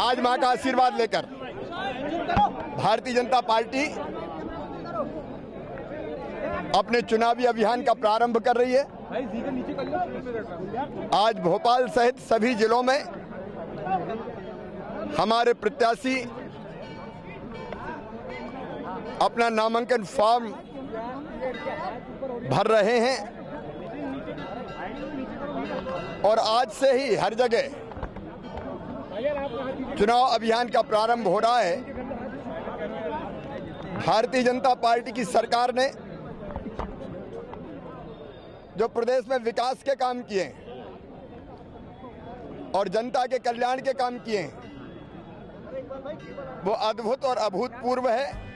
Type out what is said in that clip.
आज माँ का आशीर्वाद लेकर भारतीय जनता पार्टी अपने चुनावी अभियान का प्रारंभ कर रही है। आज भोपाल सहित सभी जिलों में हमारे प्रत्याशी अपना नामांकन फॉर्म भर रहे हैं और आज से ही हर जगह चुनाव अभियान का प्रारंभ हो रहा है। भारतीय जनता पार्टी की सरकार ने जो प्रदेश में विकास के काम किए और जनता के कल्याण के काम किए, वो अद्भुत और अभूतपूर्व है।